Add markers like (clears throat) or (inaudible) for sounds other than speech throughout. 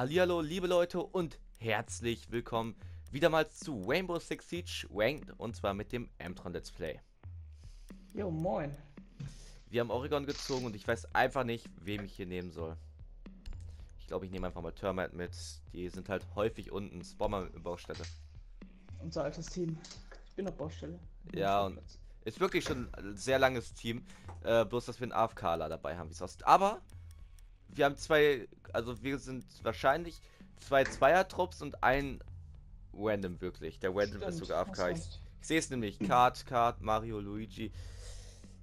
Hallihallo, liebe Leute und herzlich willkommen wieder mal zu Rainbow Six Siege Ranked und zwar mit dem Amtron Let's Play. Jo, moin. Wir haben Oregon gezogen und ich weiß einfach nicht, wem ich hier nehmen soll. Ich glaube, ich nehme einfach mal Termite mit. Die sind halt häufig unten. Spawn mal mit Baustelle. Unser altes Team. Ich bin auf Baustelle. Ja, und ist wirklich schon ein sehr langes Team. Äh, bloß, dass wir einen AFKler dabei haben, wie es aussieht. Aber wir haben zwei, also wir sind wahrscheinlich zwei Zweier-Trupps und ein Random wirklich. Der Random Stimmt, ist sogar AFK. Ich, ich sehe es nämlich. Kart, Kart, Mario, Luigi.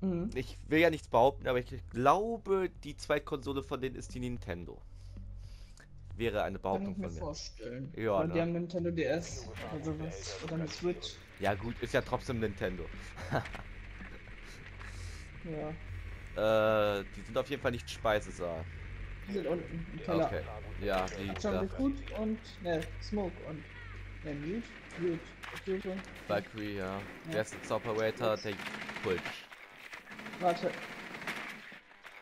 Mhm. Ich will ja nichts behaupten, aber ich glaube, die Zweitkonsole von denen ist die Nintendo. Wäre eine Kann Behauptung ich mir von mir. vorstellen. Ja, Aber ne? die haben Nintendo DS oder sowas. Oder eine Switch. Ja gut, ist ja trotzdem Nintendo. (laughs) Ja. äh, die sind auf jeden Fall nicht Speisesaal. Die sind unten im Keller. Okay. Ja, wie Schon Recruit und ne, Smoke und ne, Mute. Mute. Ich suche. Valkyrie, ja. Wer ist der Operator? Der Kult. Warte.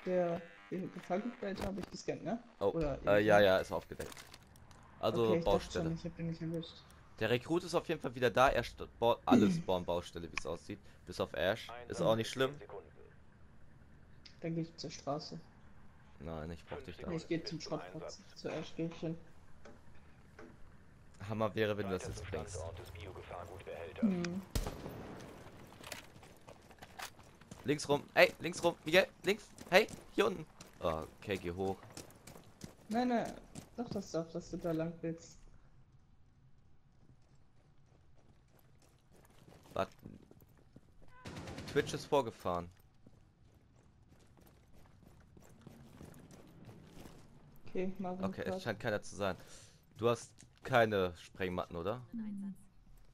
Der den Gefangensbild habe ich gescannt, ne? Oh, Oder äh, ja, ja, ist aufgedeckt. Also okay, ich Baustelle. Schon, ich hab den nicht erwischt. Der Rekrut ist auf jeden Fall wieder da. Er baut alles (clears throat) bauen Baustelle, wie es aussieht. Bis auf Ash. Ist auch nicht schlimm. Dann gehe ich zur Straße. Nein, ich brauch dich da. Nee, ich gehe zum Schrottplatz. Ich hin. Hammer wäre, wenn du das jetzt bringst. Hm. Links rum. Hey, links rum. Miguel, links. Hey, hier unten. Oh, okay, geh hoch. Nein, nein. Sag das doch, dass du da lang willst. Warte. Twitch ist vorgefahren. Okay, Marvin. Okay, es scheint keiner zu sein. Du hast keine Sprengmatten, oder?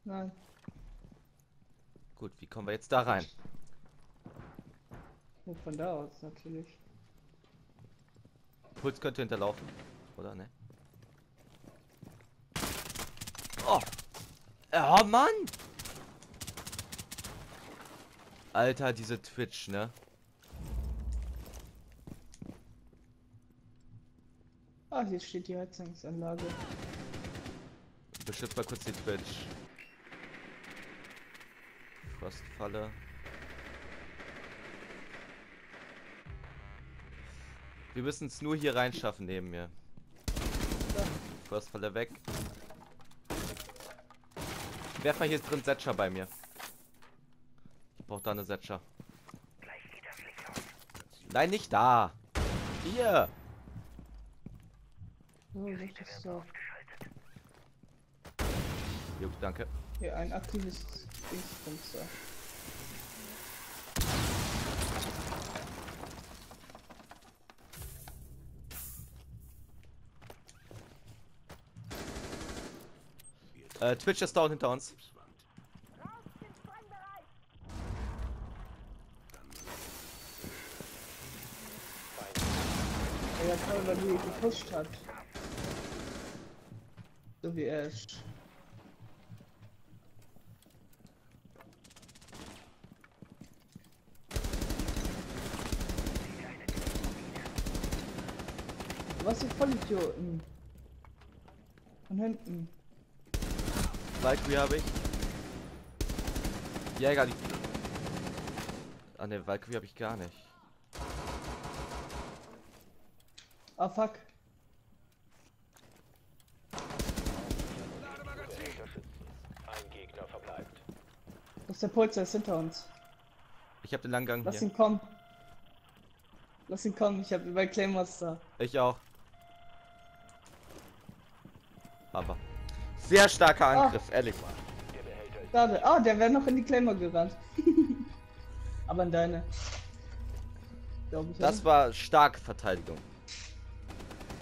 Nein. Gut, wie kommen wir jetzt da rein? Nur von da aus natürlich. Puls könnte hinterlaufen. Oder, ne? Oh! Oh, Mann! Alter, diese Twitch, ne? Ah, hier steht die Heizungsanlage. Beschützt mal kurz die Twitch. Frostfalle. Wir müssen es nur hier reinschaffen neben mir. Frostfalle weg. Werf mal hier drin Setcher bei mir. Ich brauch da eine Setcher. Nein, nicht da. Hier. So, das ist so. Jo, danke. Hier ein aktives Dingsfenster. Äh, Twitch ist down hinter uns. Ja, toll, weil die gepusht hat. So wie Ash. Was für Vollidioten. Von hinten. Valkyrie habe ich. Jäger, die. Ah ne, Valkyrie habe ich gar nicht. Ah fuck. Ein Gegner verbleibt. Ist der Polster, ist hinter uns. Ich habe den Langgang Lass hier. ihn kommen. Lass ihn kommen, ich hab über Claymores da. Ich auch. Aber. Sehr starker Ah. Angriff, ehrlich. Der Behälter ist Da, der, ah, der wäre noch in die Claymore gerannt. (laughs) Aber in deine. Das war starke Verteidigung.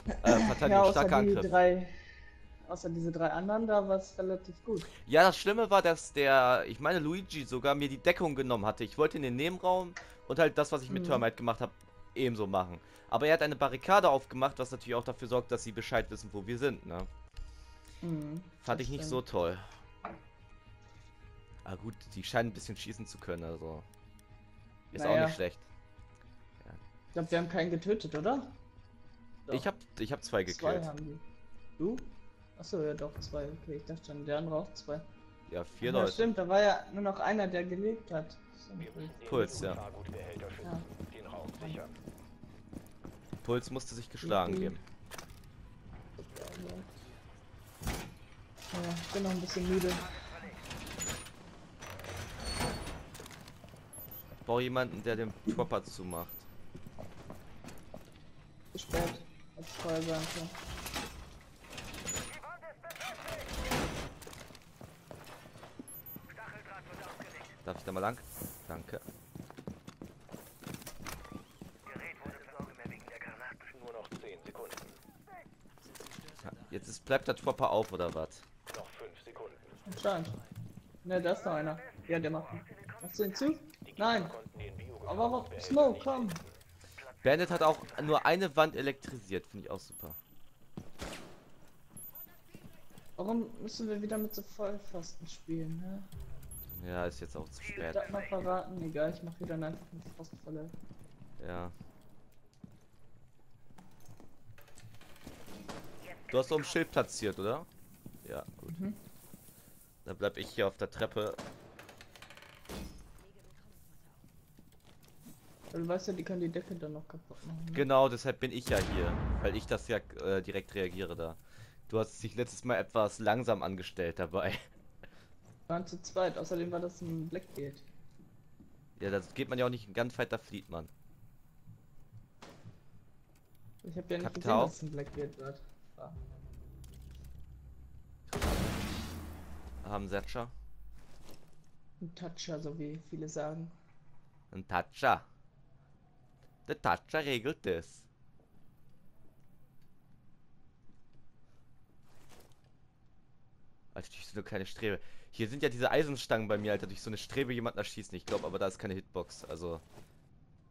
Äh, (laughs) ja, Verteidigung, außer starker Angriff. drei. Außer diese drei anderen, da war es relativ gut. Ja, das Schlimme war, dass der, ich meine Luigi sogar mir die Deckung genommen hatte. Ich wollte in den Nebenraum und halt das, was ich mit Mhm. Termite gemacht habe, ebenso machen. Aber er hat eine Barrikade aufgemacht, was natürlich auch dafür sorgt, dass sie Bescheid wissen, wo wir sind, ne? Mhm, Fand ich nicht stimmt. so toll. Ah gut, die scheinen ein bisschen schießen zu können, also. Ist auch Naja. nicht schlecht. Ich glaube, wir haben keinen getötet, oder? Doch. Ich hab, ich hab zwei Zwei gekillt. Du? Achso, ja doch, zwei. Okay, ich dachte schon, der andere auch zwei. Ja, vier ja, Leute. stimmt, da war ja nur noch einer, der gelebt hat. Puls, ja. Ja. Den Raum sichern. Puls musste sich geschlagen Mhm. geben. Ja, ich bin noch ein bisschen müde. Ich brauche jemanden, der den Dropper zumacht. Zu spät. Als vorher Darf ich da mal lang? Danke. Nur noch 10 Sekunden. Ja, Jetzt ist, bleibt der Dropper auf oder was? Noch 5 Sekunden. Anscheinend. Ne, da ist noch einer. Ja, der macht. Machst du ihn zu? Nein. Aber Biogefahrgutbehälter Smoke, komm. Bandit hat auch nur eine Wand elektrisiert, finde ich auch super. Warum müssen wir wieder mit so Vollpfosten spielen, ne? Ja, ist jetzt auch zu Ich spät. hab mal verraten, egal, ich mach wieder einfach mit Frostvolle. Ja. Du hast so ein Schild platziert, oder? Ja, gut. Mhm. Dann bleib ich hier auf der Treppe. Weil du weißt ja, die können die Decke dann noch kaputt machen. Ne? Genau, deshalb bin ich ja hier. Weil ich das ja äh, direkt reagiere da. Du hast dich letztes Mal etwas langsam angestellt dabei. Wir waren zu zweit, außerdem war das ein Blackbeard. Ja, das geht man ja auch nicht in Gunfighter flieht man. Ich habe ja nicht Kapital. gesehen, dass es ein Blackbeard wird. war. Haben Setcher. Ein Toucher, so wie viele sagen. Ein Toucher. Der Toucher regelt das. Alter, durch so eine kleine Strebe. Hier sind ja diese Eisenstangen bei mir, Alter. Durch so eine Strebe jemanden erschießen. Ich glaube aber, da ist keine Hitbox. Also,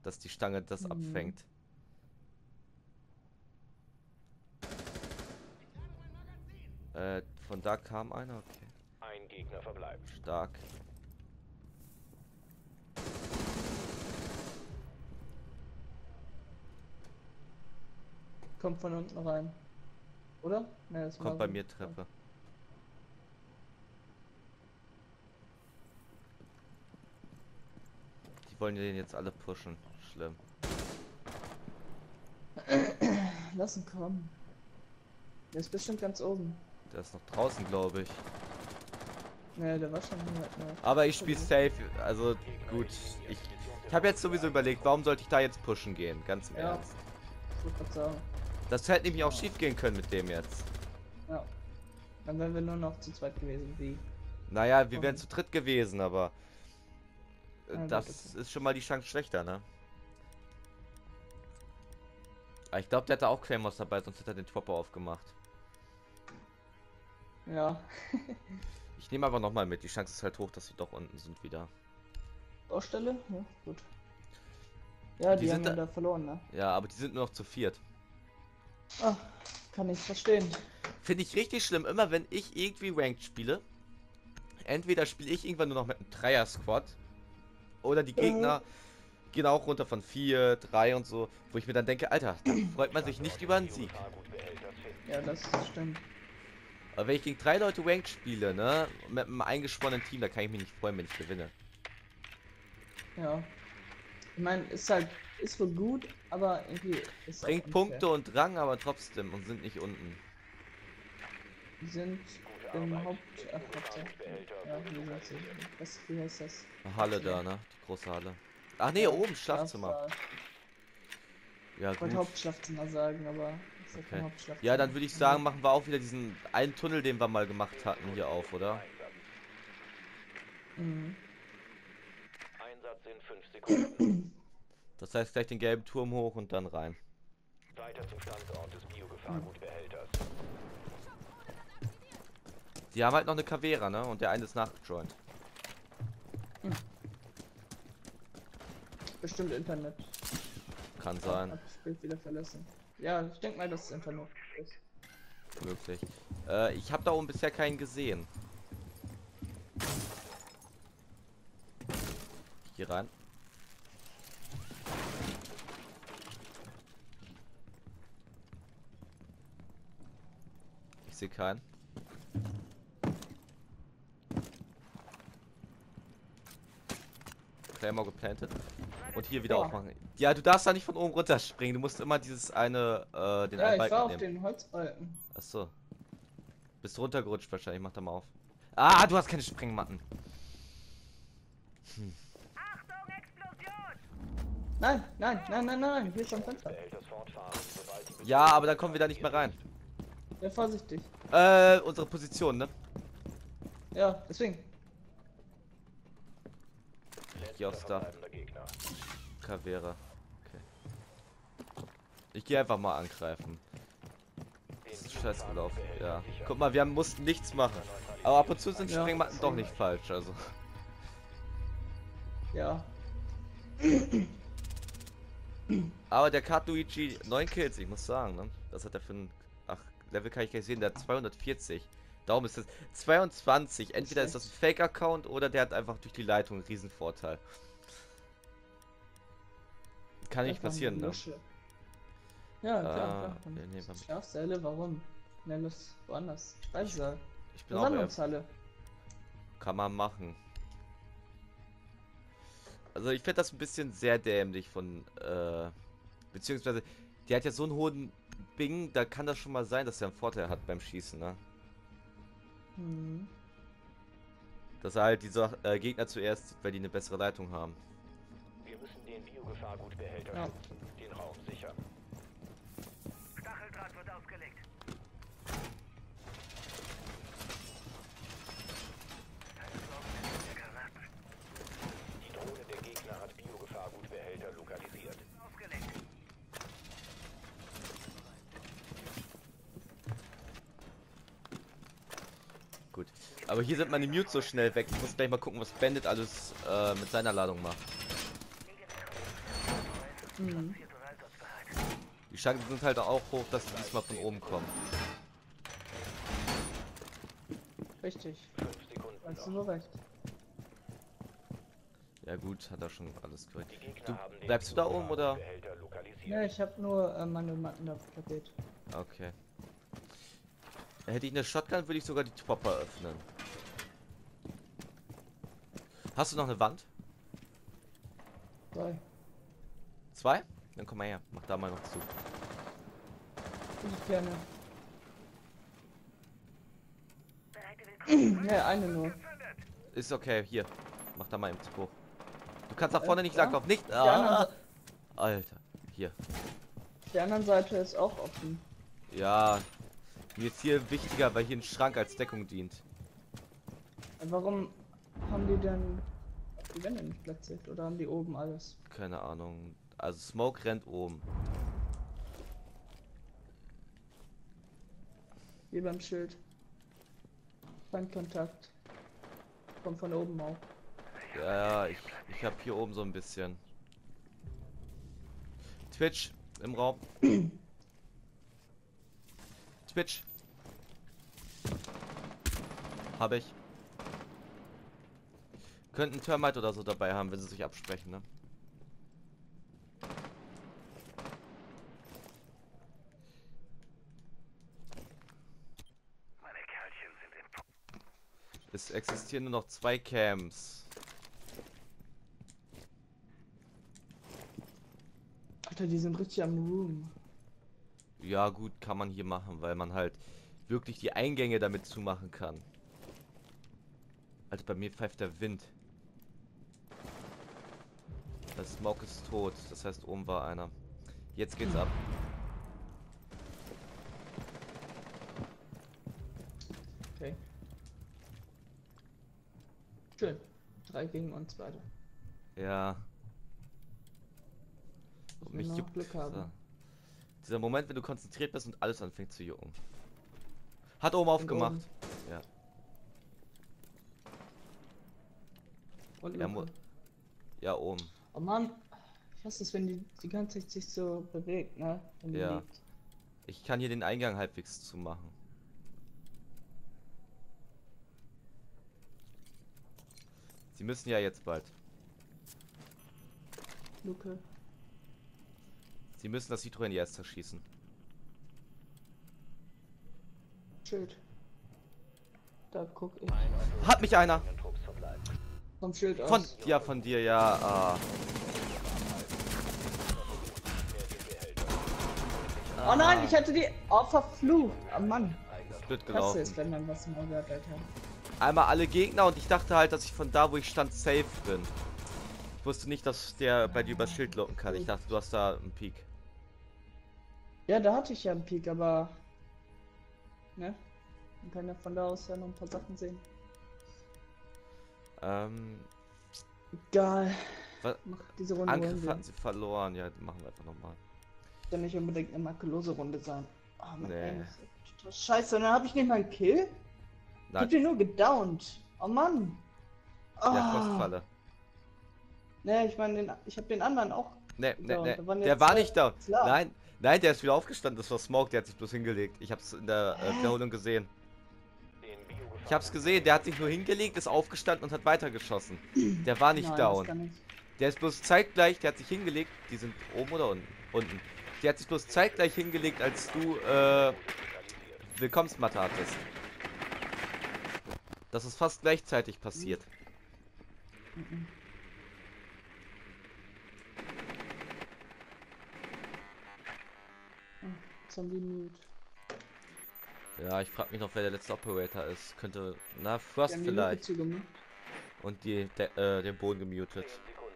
dass die Stange das Hm. abfängt. Äh, von da kam einer. Okay, Ein Gegner verbleibt. stark. Kommt von unten rein. Oder? Ne, das war Kommt bei mir Treppe. Die wollen den jetzt alle pushen. Schlimm. Lass ihn kommen. Der ist bestimmt ganz oben. Der ist noch draußen, glaube ich. Ne, der war schon. Ne. Aber ich spiele safe. Also gut. Ich, ich habe jetzt sowieso überlegt, warum sollte ich da jetzt pushen gehen? Ganz im Ja. Ernst. Das hätte nämlich auch schief gehen können mit dem jetzt. Ja. Dann wären wir nur noch zu zweit gewesen, wie. Naja, wir wären zu dritt gewesen, aber Ja, das ist schon mal die Chance schlechter, ne? Aber ich glaube, der hatte auch Claymores dabei, sonst hätte er den Tropper aufgemacht. Ja. (laughs) Ich nehme aber nochmal mit. Die Chance ist halt hoch, dass sie doch unten sind wieder. Baustelle? Ja, gut. Ja, die, Die haben da- da verloren, ne? Ja, aber die sind nur noch zu viert. Ah, kann ich verstehen. Finde ich richtig schlimm, immer wenn ich irgendwie Ranked spiele. Entweder spiele ich irgendwann nur noch mit einem Dreier-Squad. Oder die Gegner gehen auch runter von 4, 3 und so. Wo ich mir dann denke, Alter, da freut man sich nicht über einen Sieg. Ja, das stimmt. Aber wenn ich gegen drei Leute Ranked spiele, ne, mit einem eingesponnenen Team, da kann ich mich nicht freuen, wenn ich gewinne. Ja. Ich meine, ist halt, ist wohl gut, aber irgendwie ist Bringt. Punkte und Rang, aber trotzdem und sind nicht unten. Die sind im Arbeit. Haupt... Der Ach, Gott, ja. Wie sie? Was, wie heißt das? Halle da, ne? Die große Halle. Ach nee, Ja, oben, Schlafzimmer. Ja, Ich wollte. Hauptschlafzimmer sagen, aber ist ja kein Okay. Hauptschlafzimmer. Ja, dann würde ich sagen, machen wir auch wieder diesen einen Tunnel, den wir mal gemacht hatten, hier auf, oder? Mhm. Einsatz in 5 Sekunden. Das heißt gleich den gelben Turm hoch und dann rein. Weiter zum Standort des Biogefahrgutbehälters. Die haben halt noch eine Kavera, ne? Und der eine ist nachgejoint. Bestimmt Internet. Kann sein, Hab das Spiel wieder verlassen. Ja, ich denke mal, dass es Internet ist. möglich. Äh, ich habe da oben bisher keinen gesehen. Ich geh rein. sehe keinen. Claymore geplantet. Und hier wieder Boah. aufmachen. Ja, du darfst da nicht von oben runterspringen. Du musst immer dieses eine, äh, den Ja, einen ich war Balken auf nehmen. den Holzbalken. Achso. Bist runtergerutscht wahrscheinlich. Mach da mal auf. Ah, du hast keine Sprengmatten. Nein, nein, nein, nein, nein, hier ist am Fenster. Ja, aber dann kommen wir da nicht mehr rein. Ja, vorsichtig. Äh, unsere Position, ne? Ja, deswegen. Gegner. Kavera. Okay. Ich gehe einfach mal angreifen. Das ist scheiß gelaufen. Ja. Guck mal, wir haben, mussten nichts machen. Aber ab und zu sind Ja. Sprengmatten doch nicht falsch, also. Ja. Aber der Kat Luigi, 9 Kills, ich muss sagen, ne? Das hat er für ein. Ach, Level kann ich gar nicht sehen, der hat 240. Darum ist es 22. Entweder ist das ein Fake-Account oder der hat einfach durch die Leitung einen riesen Vorteil. Kann nicht passieren, ne? Ja, klar, Ah, klar. Schlafsäle, warum? Nenn es woanders. Speisesaal. Ich bin auch eher, Versammlungshalle. Kann man machen. Also ich finde das ein bisschen sehr dämlich von, äh, beziehungsweise, der hat ja so einen hohen Bing, da kann das schon mal sein, dass er einen Vorteil hat beim Schießen, ne? Hm. Dass er halt diese äh, Gegner zuerst, sieht, weil die eine bessere Leitung haben. Wir müssen den Biogefahrgutbehälter Ja. schützen, den Raum sichern. Stacheldraht wird aufgelegt. Keine Sorge, der Granaten. Die Drohne der Gegner hat Biogefahrgutbehälter lokalisiert. Aufgelegt. Gut. Aber hier sind meine Mutes so schnell weg. Ich muss gleich mal gucken, was Bandit alles äh, mit seiner Ladung macht. Mhm. Die Chancen sind halt auch hoch, dass die diesmal von oben kommen. Richtig. Hast du nur recht. Ja gut, hat er schon alles korrekt. Du bleibst du da oben oder? Ja, ich habe nur äh, meine Matten da platziert. Okay. Hätte ich eine Shotgun, würde ich sogar die Tropper öffnen. Hast du noch eine Wand? Drei. Zwei? Dann komm mal her. Mach da mal noch zu. Ich gerne. (clears throat) Ja, eine nur. Ist okay, hier. Mach da mal im hoch. Du kannst nach Äh, vorne nicht ja. langlaufen. Nicht! Ah, Alter. Hier. die andere Seite ist auch offen. Ja. Mir ist hier wichtiger, weil hier ein Schrank als Deckung dient. Warum haben die denn die Wände nicht platziert? Oder haben die oben alles? Keine Ahnung. Also Smoke rennt oben. Wie beim Schild. Feindkontakt. Kommt von oben auch. Ja, ja, ich, ich habe hier oben so ein bisschen. Twitch im Raum. Twitch. Habe ich. Könnten Termite oder so dabei haben, wenn sie sich absprechen, ne? Meine Kerlchen sind im Es existieren nur noch zwei Camps. Alter, die sind richtig am Room. Ja, gut, kann man hier machen, weil man halt wirklich die Eingänge damit zumachen kann. Alter, bei mir pfeift der Wind. Das Smoke ist tot, das heißt, oben war einer. Jetzt geht's ab. Okay. Schön. Drei gegen uns beide. Ja. Wir mich juckt. Glück haben. So. Dieser Moment, wenn du konzentriert bist und alles anfängt zu jucken. Hat oben aufgemacht. oben. Ja. Und Ja, Ja, oben. Oh Mann, ich hasse es, wenn die die ganze Zeit sich so bewegt, ne? Ja. liegt. Ich kann hier den Eingang halbwegs zumachen. Sie müssen ja jetzt bald. Luke. Sie müssen das Citroën jetzt zerschießen. Schild. Da guck ich. Hat mich einer. Vom Schild Von aus. ja, von dir, ja. ah. Oh nein, ich hatte die. Oh, verflucht. Oh Mann. blöd gelaufen. ist, wenn man was im Auge hat, Alter. Einmal alle Gegner und ich dachte halt, dass ich von da, wo ich stand, safe bin. Ich wusste nicht, dass der bei dir übers Schild locken kann. Ich dachte, du hast da einen Peak. Ja, da hatte ich ja einen Peak, aber. Ne? Man kann ja von da aus ja noch ein paar Sachen sehen. Ähm, Egal. was, Mach diese Runde Angriff hatten sie verloren. Ja, machen wir einfach nochmal. Soll nicht unbedingt eine makellose Runde sein. Oh, mein Nee. Total scheiße. Und dann habe ich nicht mal einen Kill. Ich hab Nein, den nur gedownt. Oh Mann. Oh. ja, Frostfalle. Ne, ich meine, den, ich habe den anderen auch. Nee, nee, Da- nee. waren Der war zwei- nicht da. Klar. Nein, nein, der ist wieder aufgestanden. Das war Smoke, der hat sich bloß hingelegt. Ich hab's in der äh? Wiederholung gesehen. Ich hab's gesehen, der hat sich nur hingelegt, ist aufgestanden und hat weitergeschossen. Der war nicht Nein, down. Ich. Der ist bloß zeitgleich, der hat sich hingelegt. Die sind oben oder unten? Unten. Der hat sich bloß zeitgleich hingelegt, als du äh, Willkommensmatte hattest. Das ist fast gleichzeitig passiert. Mhm. Oh, Zombie Mute. Ja, ich frag mich noch, wer der letzte Operator ist. Könnte, na, Frost vielleicht. Und die, de, äh, den Boden gemutet. 10 Sekunden.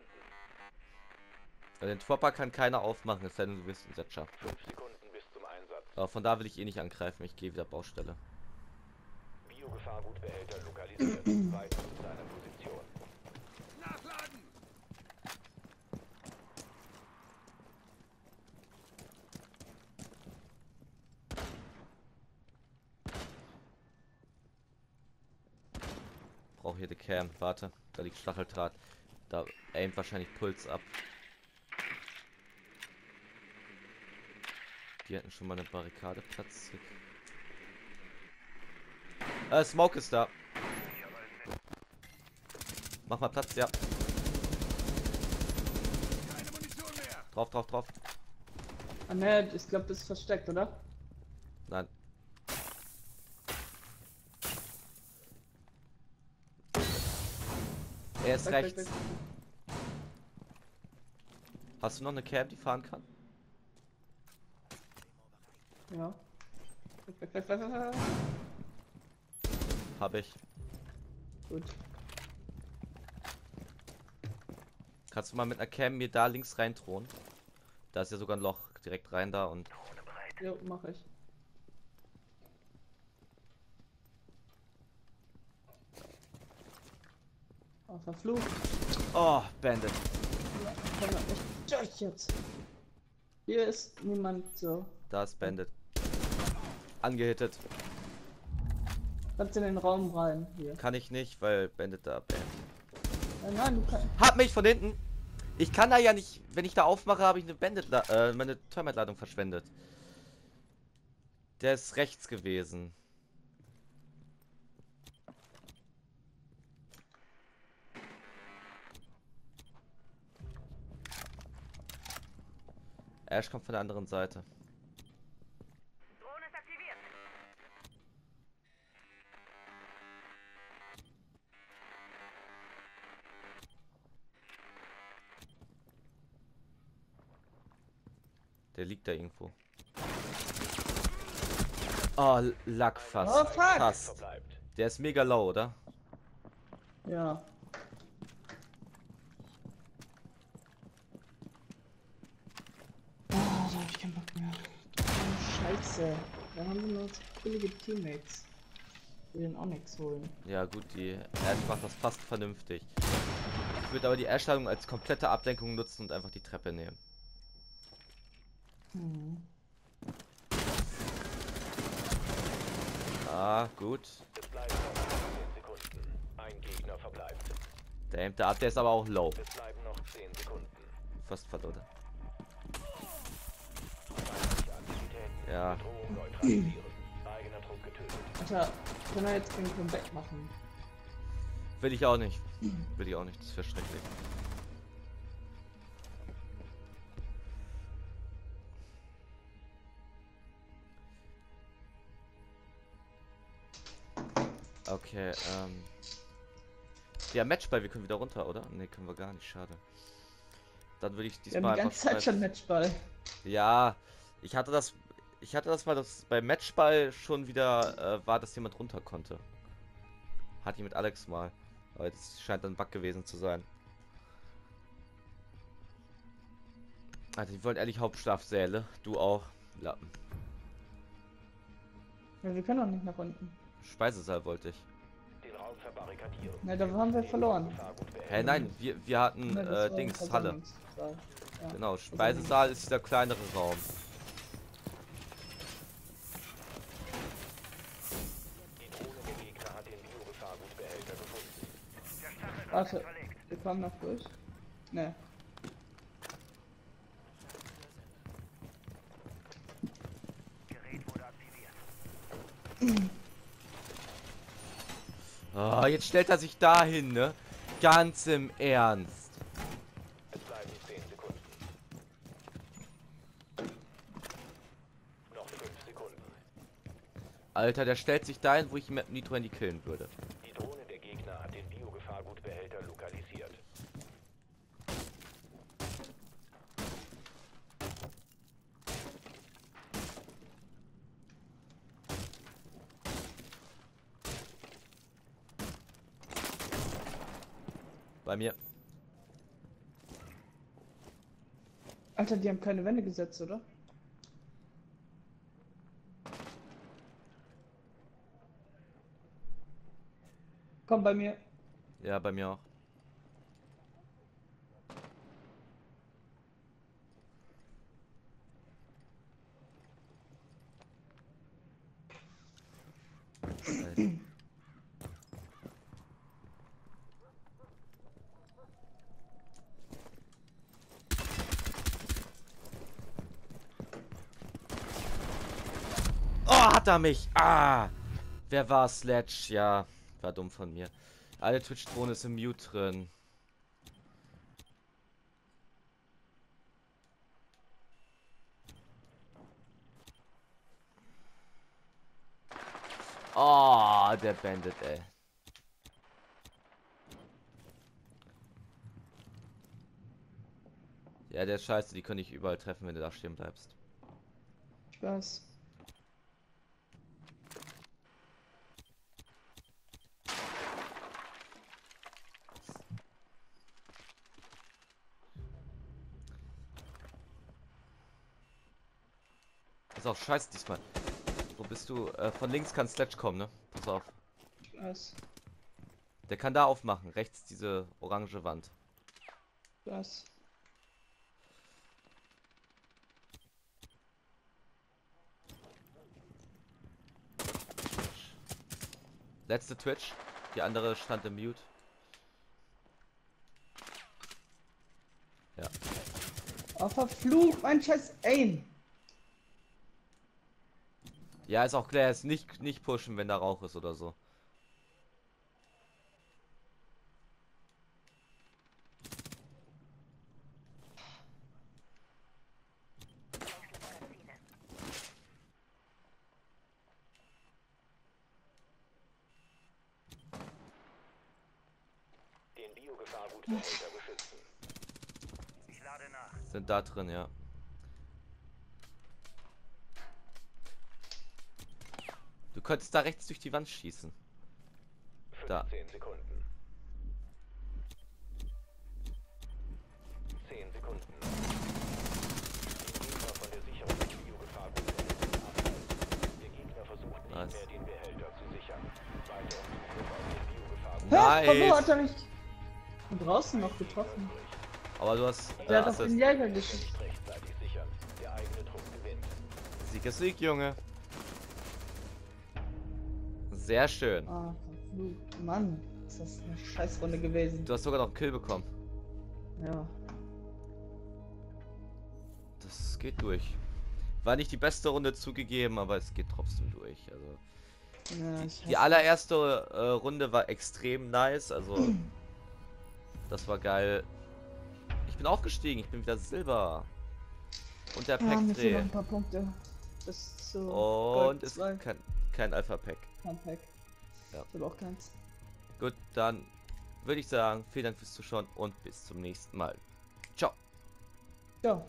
Weil den Tropper kann keiner aufmachen, es sei denn, du bist ein Setcher. 5 Sekunden bis zum Einsatz. Aber von da will ich eh nicht angreifen, ich gehe wieder Baustelle. Biogefahrgutbehälter lokalisiert. Weiter zu seiner Position. Brauche hier die Cam. Warte, da liegt Stacheldraht. Da aimt wahrscheinlich Puls ab. Die hatten schon mal eine Barrikade platziert. Äh, Smoke ist da. Mach mal Platz, ja. Drauf, drauf, drauf. Ah ne, ich glaube, das ist versteckt, oder? Nein. Er ist Weg, weg, rechts. weg. Hast du noch eine Cam, die fahren kann? Ja. Hab ich. Gut. Kannst du mal mit einer Cam mir da links rein drohen? Da ist ja sogar ein Loch direkt rein da und. Ja, mach ich. Verflucht. Oh, Bandit. Ja, komm mal, ich durch jetzt. Hier ist niemand so. Da ist Bandit. Angehittet. Kannst in den Raum rein. Hier. Kann ich nicht, weil Bandit da band. Nein, nein, du kannst. Hat mich von hinten. Ich kann da ja nicht, wenn ich da aufmache, habe ich eine Bandit äh, meine Termite-Ladung verschwendet. Der ist rechts gewesen. Ash kommt von der anderen Seite. Drohne ist aktiviert. Der liegt da irgendwo. Oh, Lack fast. Oh, fuck. Fast. Der ist mega low, oder? Ja. Ah, da hab ich keinen Bock mehr. Oh, Scheiße. Da haben wir nur so billige Teammates. Die den nichts holen. Ja gut, die Ash macht das fast vernünftig. Ich würde aber die Ash-Ladung als komplette Ablenkung nutzen und einfach die Treppe nehmen. Hm. Ah, gut. Es bleiben noch 10 Sekunden. Ein Gegner verbleibt. Der ab, der ist aber auch low. Es bleiben noch 10 Sekunden. Fast verloren. Ja. Getötet. Alter, kann er jetzt kein Comeback machen? Will ich auch nicht. Will ich auch nicht, das wäre schrecklich. Okay, ähm. Ja, Matchball, wir können wieder runter, oder? Ne, können wir gar nicht, schade. Dann würde ich Wir haben diesmal die ganze Zeit schon Matchball. Ja, ich hatte das. Ich hatte das mal, dass beim Matchball schon wieder äh, war, dass jemand runter konnte. Hatte ich mit Alex mal. Aber das scheint ein Bug gewesen zu sein. Also, die wollen ehrlich Hauptschlafsäle. Du auch. Lappen. Ja, wir können auch nicht nach unten. Speisesaal wollte ich. Den Raum verbarrikadieren. Na, da haben wir verloren. Hä, nein, wir, wir hatten das äh, Dings, Halle. Ja. Genau, Speisesaal ist dieser kleinere Raum. Die Drohne der Gegner hat den Biogefahrgutbehälter gefunden. Der Stacheldraht Warte. Wir kommen noch durch. Ne. Gerät wurde aktiviert. Oh, jetzt stellt er sich dahin, ne? Ganz im Ernst. Es bleiben 10 Sekunden. Noch 5 Sekunden. Alter, der stellt sich dahin, wo ich ihn mit Nitro Handy killen würde. Die Drohne der Gegner hat den Biogefahrgutbehälter lokalisiert. Bei mir. Alter, die haben keine Wände gesetzt, oder? Komm bei mir. Ja, bei mir auch. Alter. Oh, hat er mich! Ah! Wer war Sledge? Ja, war dumm von mir. Alle Twitch-Drohne ist im Mute drin. Oh, der Bandit, ey. Ja, der ist scheiße, die können dich überall treffen, wenn du da stehen bleibst. Weiß. Ist auch scheiße diesmal. Wo bist du? Äh, von links kann Sledge kommen, ne? Pass auf. Weiß. Der kann da aufmachen. Rechts diese orange Wand. Weiß. Letzte Twitch. Die andere stand im Mute. Ja. Oh, verflucht, mein scheiß Aim. Ja, ist auch klar. Ist nicht, nicht pushen, wenn da Rauch ist oder so. Den Biogefahrgutbehälter beschützen. Ich lade nach. Sind da drin, ja. Könntest da rechts durch die Wand schießen. 15 Da. Sekunden. 10 Sekunden. Die Gegner von der Sicherung des Biogefahrgutbehälters abhalten. Der Gegner versucht nicht Nice. mehr den Behälter zu sichern. Weiter Zugriff auf den Biogefahrgut. Hä? Von wo Nice. hat er mich von draußen noch getroffen? Aber du hast äh, Der hat auf Assist. den Jäger geschossen. Nicht rechtzeitig sichern. Der eigene Trupp gewinnt. Sieg ist Sieg, Junge. Sehr schön. Ah. Mann, ist das eine Scheißrunde gewesen. Du hast sogar noch einen Kill bekommen. Ja. Das geht durch. War nicht die beste Runde zugegeben, aber es geht trotzdem durch. Also ja die hasse- allererste äh, Runde war extrem nice. Also (clears throat) das war geil. Ich bin aufgestiegen. Ich bin wieder Silber. Und der ja, Pack mir fehlen noch Dreh. ein paar Punkte. Bis zu Und Gold ist zwei. kein, kein Alpha Pack. Kein Pack. Ja. Ich habe auch keins. Gut, dann würde ich sagen, vielen Dank fürs Zuschauen und bis zum nächsten Mal. Ciao. Ja,